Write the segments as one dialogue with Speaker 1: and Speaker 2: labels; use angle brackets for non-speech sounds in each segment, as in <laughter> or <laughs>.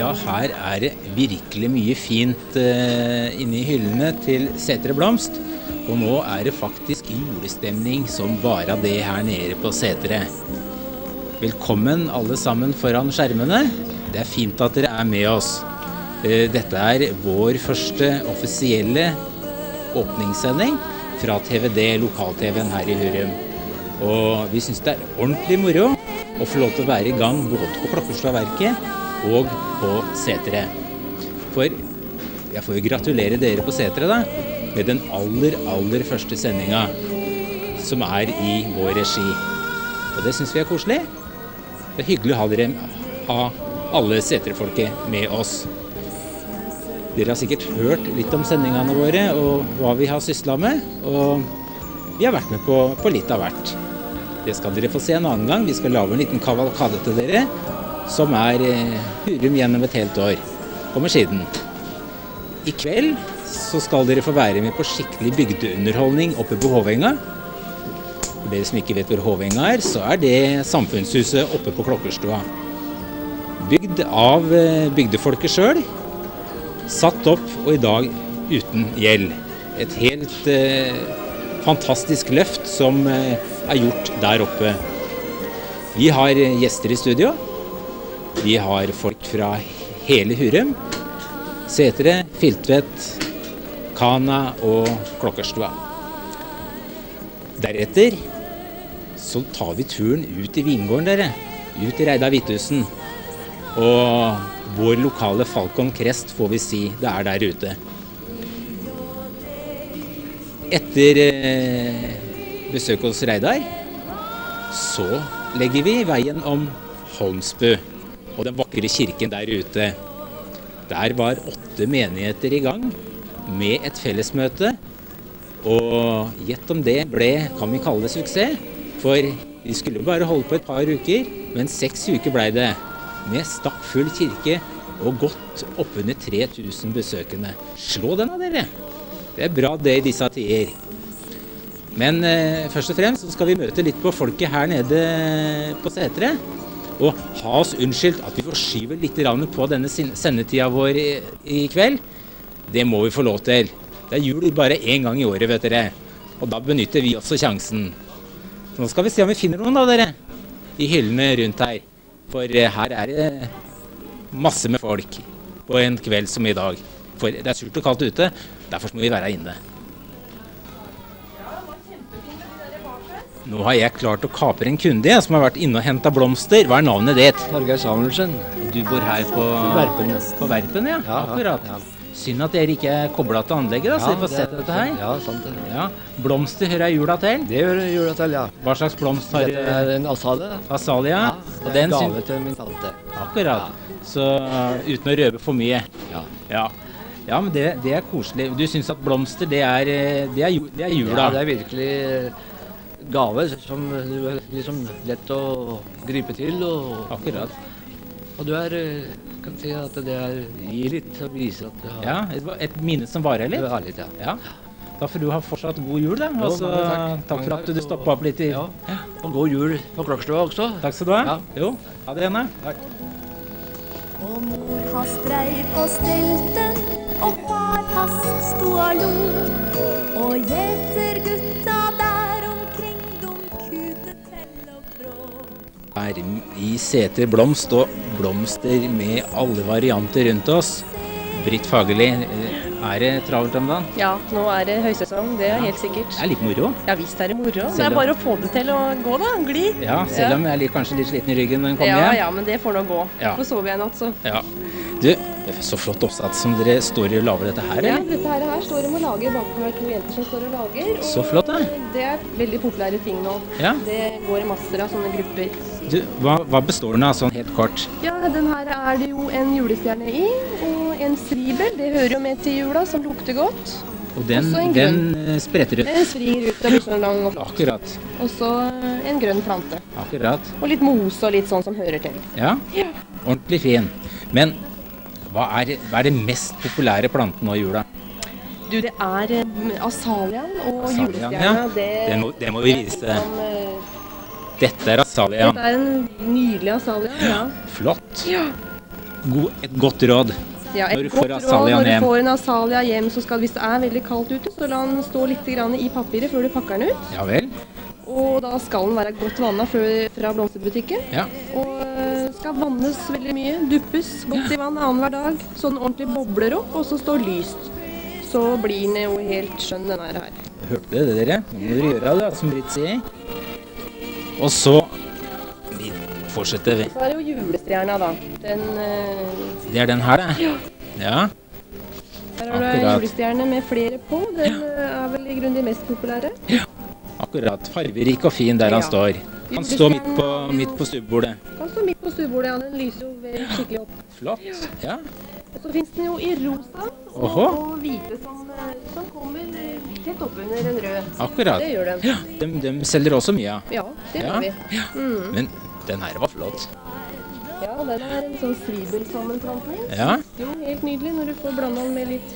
Speaker 1: Ja, her er det virkelig mye fint uh, inni hyllene til Setre Blomst. Og nå er det faktisk julestemning som bare det her nede på Setre. Velkommen alle sammen foran skjermene. Det er fint at dere er med oss. Uh, dette er vår første offisielle åpningssending fra TVD, lokal-TV-en her i Hurum. Og vi syns det er ordentlig moro å få lov til å være i gang både på Klokkeslagverket og på Setre. For jeg får jo gratulere dere på Setre da, med den aller, aller første sendinga som er i vår regi. Og det syns vi er koselig. Det er hyggelig å ha dere ha alle Seterfolket med oss. Dere har sikkert hørt litt om sendingene våre og hva vi har sysla med. Og vi har vært med på, på litt av hvert. Det skal dere få se en annen gang. Vi skal lage en liten kavalkade til dere som er eh, Hurum gjennom et helt år. Kommer siden. I kveld så skal dere få være med på skikkelig bygdeunderholdning oppe på Håvenga. For dere som ikke vet hvor Håvenga er, så er det samfunnshuset oppe på Klokkerstua. Bygd av eh, bygdefolket sjøl. Satt opp og i dag uten gjeld. Et helt eh, fantastisk løft som eh, er gjort der oppe. Vi har gjester i studio. Vi har folk fra hele Hurum. Setre, Filtvet, Kana og Klokkerstua. Deretter så tar vi turen ut i vingården, dere. Ut i Reidar Hvithusen. Og vår lokale Falcon Crest, får vi si, det er der ute. Etter eh, besøket hos Reidar, så legger vi veien om Holmsbu og den vakre kirken der ute. Der var åtte menigheter i gang med et fellesmøte. Og gjett om det ble, kan vi kalle det suksess. For de skulle bare holde på et par uker, men seks uker blei det. Med stappfull kirke og godt oppunder 3000 besøkende. Slå den av dere! Det er bra det i disse tider. Men eh, først og fremst skal vi møte litt på folket her nede på Setre. Og ha oss unnskyldt at vi forskyver litt på denne sendetida vår i, kveld. Det må vi få lov til. Det er jul bare én gang i året, vet dere. Og da benytter vi også sjansen. Så nå skal vi se om vi finner noen da, dere i hyllene rundt her. For eh, her er det masse med folk på en kveld som i dag. For det er surt og kaldt ute, derfor må vi være inne. Nå har jeg klart å kapre en kunde som har vært inne og henta blomster. Hva er navnet ditt?
Speaker 2: Torgeir Samuelsen.
Speaker 1: Du bor her på
Speaker 2: Verpen.
Speaker 1: På Verpen, ja. ja Akkurat. Ja. Synd at dere ikke er kobla til anlegget, da, så dere får sett dette her.
Speaker 2: Ja, sant det.
Speaker 1: Ja. Blomster hører jula til?
Speaker 2: Det hører jula til, ja.
Speaker 1: Hva slags blomst har
Speaker 2: Dette er en asalia.
Speaker 1: Asalia?
Speaker 2: Ja, det er en gave til min tante.
Speaker 1: Akkurat. Så uh, uten å røpe for mye.
Speaker 2: Ja.
Speaker 1: ja. Ja, men det, det, er koselig. Du syns at blomster, det er, eh, det er, det er jula?
Speaker 2: Ja, det er virkelig gave som er liksom lett å gripe til. Og,
Speaker 1: Akkurat.
Speaker 2: Og du er eh, kan si at det er gir litt og viser at du har
Speaker 1: Ja, et, et minne som varer litt?
Speaker 2: Varer litt, ja.
Speaker 1: ja. Da får du ha fortsatt god jul, da. Altså, jo, takk. takk. for at du stoppa opp litt i
Speaker 2: ja. Og god jul på Klokkerstua også.
Speaker 1: Takk skal du ha. Ja. Jo, ha det igjen.
Speaker 2: Takk.
Speaker 3: Og mor har streiv og stelten, og far hans sto og lo. Og gjetergutta
Speaker 1: er i seter blomst og blomster med alle varianter rundt oss. Britt Fagerli, er det travelt om dagen?
Speaker 4: Ja, nå er det høysesong. Det er helt sikkert.
Speaker 1: Det er litt moro?
Speaker 4: Ja visst er det moro. Selv det er bare å få det til å gå, da. Gli.
Speaker 1: Ja, selv om jeg er kanskje litt sliten i ryggen når en kommer
Speaker 4: ja,
Speaker 1: hjem.
Speaker 4: Ja, men det får nå gå. Ja. sover jeg i natt, så.
Speaker 1: Ja. Du, det er så flott oppsatt som dere står og lager dette her,
Speaker 4: eller? Ja, dette her, her står de og lager bak her. To jenter som står og lager. Og
Speaker 1: så flott, da.
Speaker 4: Det er veldig populære ting nå.
Speaker 1: Ja.
Speaker 4: Det går i masser av sånne grupper.
Speaker 1: Du, hva, hva, består den av, sånn helt kort?
Speaker 4: Ja, Den her er det jo en julestjerne i, og en stribel. Det hører jo med til jula, som lukter godt.
Speaker 1: Og den, den eh, spretter ut?
Speaker 4: Den springer ut. Det blir sånn lang
Speaker 1: Akkurat.
Speaker 4: Og så en grønn plante.
Speaker 1: Akkurat.
Speaker 4: Og litt mose og litt sånn som hører til.
Speaker 1: Ja,
Speaker 4: ja.
Speaker 1: ordentlig fin. Men hva er, hva er det mest populære planten nå i jula?
Speaker 4: Du, det er um, asaliaen og julestjerna.
Speaker 1: Ja. Det, det, må, det, må, vi vise. Uh, Dette er asaliaen.
Speaker 4: Dette er en nydelig asalia. Ja.
Speaker 1: Flott.
Speaker 4: Ja.
Speaker 1: god, et godt råd.
Speaker 4: Ja, et
Speaker 1: når
Speaker 4: godt råd når du får en azalia hjem, så skal hvis det er veldig kaldt ute, så la den stå litt grann i papiret før du pakker den ut.
Speaker 1: Ja vel?
Speaker 4: Og da skal den være godt vanna fra blomsterbutikken.
Speaker 1: Ja.
Speaker 4: Og øh, skal vannes veldig mye. Duppes godt i vann annenhver dag, så den ordentlig bobler opp, og så står lyst. Så blir den jo helt skjønn, den her. her.
Speaker 1: Hørte dere det, dere? Nå må dere gjøre det, som Britt sier. Og så Vi fortsetter. vi.
Speaker 4: Så er det jo julestjerna, da. Den uh...
Speaker 1: Det er den her, det. Ja.
Speaker 4: ja. Her har du julestjerne med flere på. Den ja. er vel i grunnen de mest populære. Ja.
Speaker 1: Akkurat. Farverik og fin der han står. Han står midt på, midt på stuebordet.
Speaker 4: Han står midt på stuebordet, ja. Den lyser jo skikkelig opp.
Speaker 1: Flott. Ja.
Speaker 4: Så fins den jo i rosa og, og hvite som, øh, som kommer tett oppunder en rød.
Speaker 1: Akkurat.
Speaker 4: Det gjør de.
Speaker 1: Ja, de, de selger også mye.
Speaker 4: Ja, det
Speaker 1: Ja.
Speaker 4: gjør vi. Mm.
Speaker 1: Men den her var flott.
Speaker 4: Ja, den er en sånn svibelsammenplantning.
Speaker 1: Ja.
Speaker 4: Jo, helt nydelig når du får blanda den med litt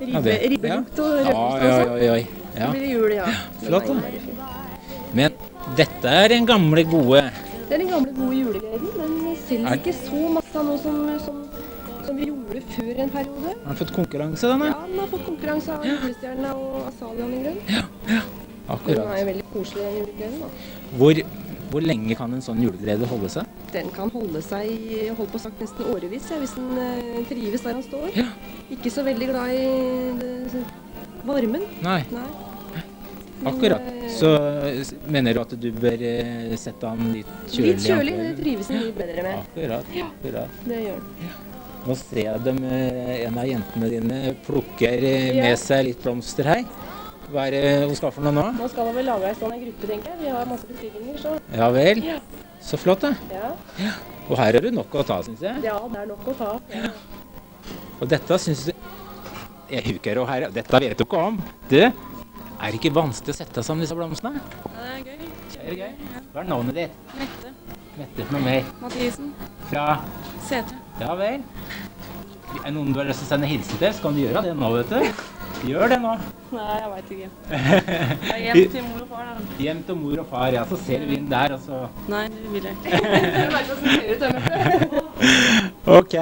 Speaker 4: ribbe,
Speaker 1: Ja,
Speaker 4: ribbelukt og
Speaker 1: Ja,
Speaker 4: rødlukt
Speaker 1: ja, ja, ja, ja.
Speaker 4: Så blir det jul, ja.
Speaker 1: Flott, da. Men dette er den gamle, gode.
Speaker 4: Det er den gamle, gode julegleden. Den selger
Speaker 1: Er-
Speaker 4: ikke så masse nå som, som, som vi gjorde før en periode.
Speaker 1: Har den fått konkurranse, denne?
Speaker 4: Ja, den har fått konkurranse av julestjernene og Asalian i grunn. Den er
Speaker 1: Akkurat.
Speaker 4: jo veldig koselig, den julegleden. da.
Speaker 1: Hvor, hvor lenge kan en sånn julegrede holde seg?
Speaker 4: Den kan holde seg holdt på sagt nesten årevis, ja, hvis den eh, trives der han står.
Speaker 1: Ja.
Speaker 4: Ikke så veldig glad i det, varmen.
Speaker 1: Nei,
Speaker 4: Nei.
Speaker 1: Akkurat.
Speaker 4: eh,
Speaker 1: Så mener du at du bør eh, sette han litt kjølig?
Speaker 4: Litt kjølig, det trives den litt bedre med.
Speaker 1: Akkurat. akkurat.
Speaker 4: Det gjør den.
Speaker 1: Nå ser jeg dem, eh, en av jentene dine plukker eh,
Speaker 4: Ja.
Speaker 1: med seg litt blomster her. Hva er det hun skal for noe nå?
Speaker 4: Nå skal hun vel lage ei sånn gruppe, tenker jeg. Vi har masse bestillinger, så
Speaker 1: Ja vel.
Speaker 4: Ja.
Speaker 1: Så flott, da.
Speaker 4: ja.
Speaker 1: Og her er det nok å ta, syns jeg.
Speaker 4: ja, det er nok å ta. Ja.
Speaker 1: Og dette syns du Jeg huker og her Dette vet du ikke om. Du, er det ikke vanskelig å sette sammen disse blomstene?
Speaker 5: Det er gøy.
Speaker 1: Er det gøy? Hva er navnet ditt?
Speaker 5: Mette.
Speaker 1: Mette noe mer.
Speaker 5: Mathisen.
Speaker 1: Fra
Speaker 5: Setre.
Speaker 1: Ja vel. Er det noen du har lyst til å sende hilsen til, så kan du gjøre det nå, vet du. Gjør det nå.
Speaker 5: Nei, jeg veit ikke. <laughs> Jeg er hjem til mor og far, da.
Speaker 1: Hjem til mor og far, ja, så ser vi inn der, og så
Speaker 5: Nei, det vil jeg ikke.
Speaker 4: Du <laughs> vet hvordan det ser ut, det,
Speaker 1: OK.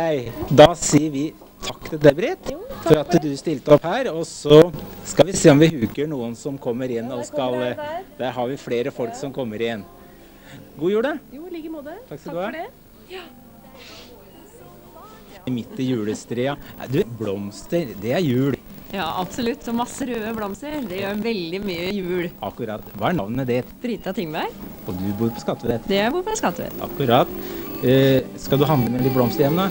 Speaker 1: Da sier vi takk til deg, Britt, for at du stilte opp her. Og så skal vi se om vi huker noen som kommer inn og skal
Speaker 4: kommer der.
Speaker 1: Der har vi flere folk som kommer inn. God jul, da.
Speaker 4: Jo, i like måte.
Speaker 1: Takk skal du ha.
Speaker 4: for det.
Speaker 1: Midt i julestria. Du, blomster, det er jul.
Speaker 6: Ja, absolutt. Og masse røde blomster. Det gjør veldig mye jul.
Speaker 1: Akkurat. Hva er navnet ditt?
Speaker 6: Brita Tingberg.
Speaker 1: Og du bor på Skattevet.
Speaker 6: Det jeg bor på Skattevet.
Speaker 1: Akkurat. Uh, skal du handle med litt blomster hjem, da?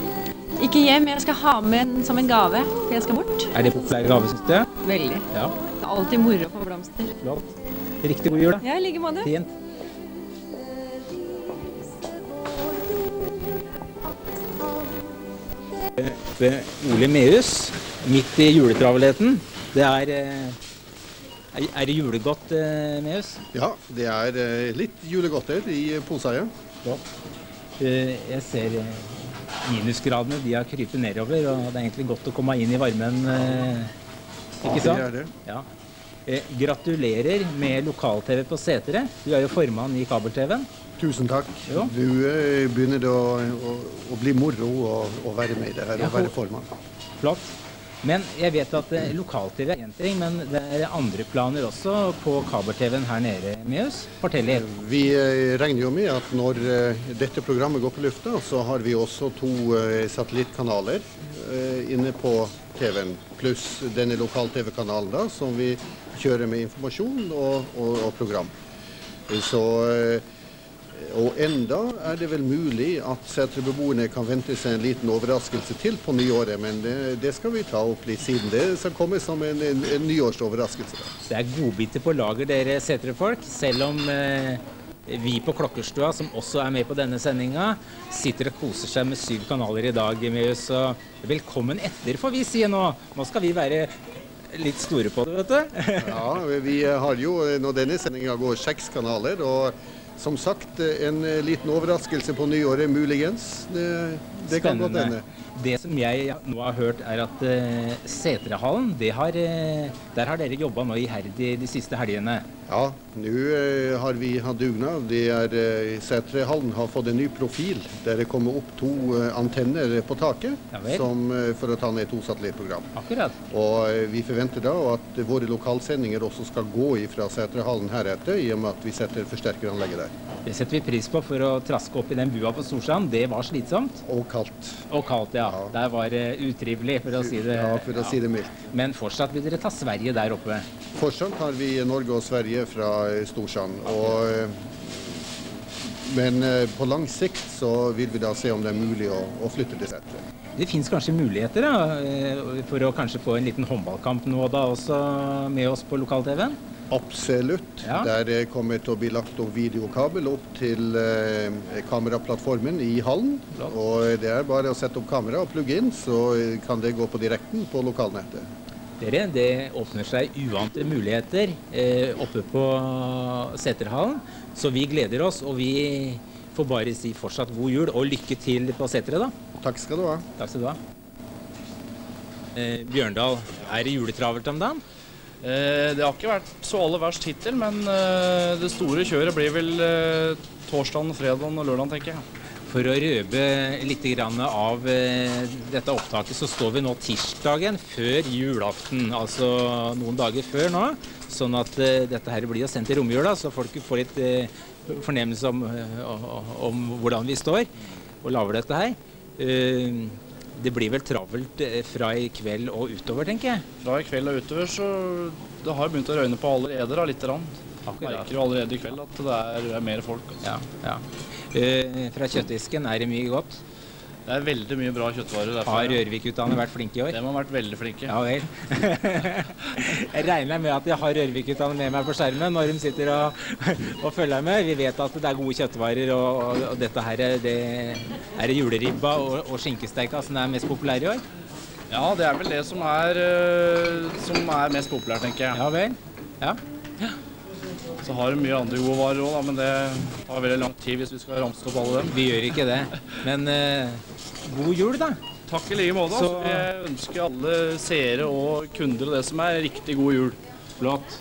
Speaker 6: Ikke hjem, jeg skal ha med en som en gave. For jeg skal bort.
Speaker 1: Er det populær gave, syns du?
Speaker 6: Veldig.
Speaker 1: Ja,
Speaker 6: Det er alltid moro å få blomster.
Speaker 1: flott. Riktig god jul, da.
Speaker 6: Ja, i like måte.
Speaker 1: Ved Ole Mehus, midt i juletravelheten. Det er eh, Er er det julegodt, eh, Mehus?
Speaker 7: Ja, det er eh, litt julegodter i poseeiet. ja.
Speaker 1: Jeg ser minusgradene de har krypet nedover, og det er egentlig godt å komme inn i varmen. Ikke sant?
Speaker 7: Ja, Det er det.
Speaker 1: Ja. Gratulerer med lokal-TV på Setre. Du er jo formann i kabel-TV-en.
Speaker 7: Tusen takk.
Speaker 1: Jo.
Speaker 7: Du eh, begynner å, å, å bli moro å, være med i det her,
Speaker 1: Ja,
Speaker 7: og være formann.
Speaker 1: Flott. Men jeg vet at eh, lokal-TV er én ting, men det er andre planer også på kabel-TV-en her nede, Meus. Fortell litt.
Speaker 7: Vi eh, regner jo med at når dette programmet går på lufta, så har vi også to satellittkanaler inne på TV-en, pluss denne lokal-TV-kanalen da, som vi kjører med informasjon og, og, og program. Så og enda er det vel mulig at Sætre-beboerne kan vente seg en liten overraskelse til på nyåret, men det, det skal vi ta opp litt siden. Det skal komme som en, en, en nyårsoverraskelse.
Speaker 1: Det er godbiter på lager, dere Setre-folk. Selv om eh, vi på Klokkerstua, som også er med på denne sendinga, sitter og koser seg med syv kanaler i dag. Så velkommen etter, får vi si nå. Nå skal vi være litt store på det, vet du.
Speaker 7: Ja, vi har jo, når denne sendinga går, seks kanaler. og som sagt, eh, en liten overraskelse på nyåret, muligens. Det, det kan godt hende.
Speaker 1: Det som jeg nå har hørt, er at uh, Setrehallen, det har, uh, der har dere jobba nå iherdig de siste helgene.
Speaker 7: Ja, nå uh, har vi hatt dugnad. Det er, eh, Sætrehallen har fått en ny profil der det kommer opp to eh, antenner på taket
Speaker 1: Ja
Speaker 7: som, eh, for å ta ned to satellittprogram.
Speaker 1: Akkurat.
Speaker 7: Og eh, vi forventer da at våre lokalsendinger også skal gå fra Setrehallen heretter, i og med at vi setter forsterkeranlegget der.
Speaker 1: Det setter vi pris på for å traske opp i den bua på Storsand. Det var slitsomt.
Speaker 7: Og kaldt.
Speaker 1: Og kaldt, ja.
Speaker 7: Ja.
Speaker 1: Der var det utrivelig, for å si det
Speaker 7: Ja, for å si det mildt.
Speaker 1: Men fortsatt vil dere ta Sverige der oppe.
Speaker 7: Fortsatt har vi Norge og Sverige fra eh, Storsand. Og, eh, men eh, på lang sikt så vil vi da se om det er mulig å, å flytte til Sætre.
Speaker 1: Det fins kanskje muligheter da, eh, for å kanskje få en liten håndballkamp nå da også med oss på lokal-TV-en?
Speaker 7: Absolutt.
Speaker 1: Ja.
Speaker 7: Der eh, kommer til å bli lagt opp videokabel opp til eh, kameraplattformen i hallen.
Speaker 1: Flott.
Speaker 7: Og det er bare å sette opp kamera og plugge inn, så eh, kan det gå på direkten på lokalnettet.
Speaker 1: Dere, det åpner seg uante muligheter eh, oppe på Seterhallen. Så vi gleder oss, og vi får bare si fortsatt god jul og lykke til på Seteret, da.
Speaker 7: Takk skal du ha.
Speaker 1: Takk skal du ha. Eh, Bjørndal, er det juletravelt om dagen?
Speaker 8: Eh, det har ikke vært så aller verst hittil, men eh, det store kjøret blir vel eh, torsdagen, fredagen og lørdagen, tenker jeg.
Speaker 1: For å røpe litt grann av eh, dette opptaket, så står vi nå tirsdagen før julaften. Altså noen dager før nå. Sånn at eh, dette her blir sendt i romjula, så folk får litt eh, fornemmelse om, om, om hvordan vi står og lager dette her. Eh, det blir vel travelt eh, fra i kveld og utover, tenker jeg.
Speaker 8: Fra i kveld og utover, så det har begynt å røyne på allerede, da, lite grann.
Speaker 1: Akkurat.
Speaker 8: Merker jo allerede i kveld at det er, er mer folk. Altså.
Speaker 1: Ja, ja. Eh, fra kjøttdisken er det mye godt.
Speaker 8: Det er veldig mye bra kjøttvarer derfra.
Speaker 1: Har Rørvik-utdannede vært flinke i år?
Speaker 8: De har vært veldig flinke.
Speaker 1: Ja vel. <laughs> jeg regner med at jeg har Rørvik-utdannede med meg på skjermen når de sitter og, og følger med. Vi vet at det er gode kjøttvarer, og, og, og dette her er det, er det juleribba og, og skinkesteika som er mest populære i år.
Speaker 8: Ja, det er vel det som er, eh, som er mest populært, tenker jeg.
Speaker 1: Ja vel. Ja.
Speaker 8: Så har de mye andre gode varer òg, men det tar veldig lang tid hvis vi skal ramse opp alle dem.
Speaker 1: Vi gjør ikke det. Men eh, god jul, da.
Speaker 8: Takk i like måte.
Speaker 1: Så-
Speaker 8: Så... Jeg ønsker alle seere og kunder og det som er riktig god jul.
Speaker 1: Flott.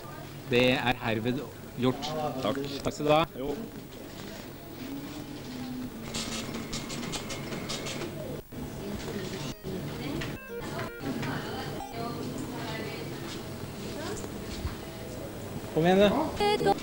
Speaker 1: Det er herved gjort.
Speaker 8: Takk.
Speaker 1: Takk skal du ha.
Speaker 8: Jo.
Speaker 1: Kom igjen, du.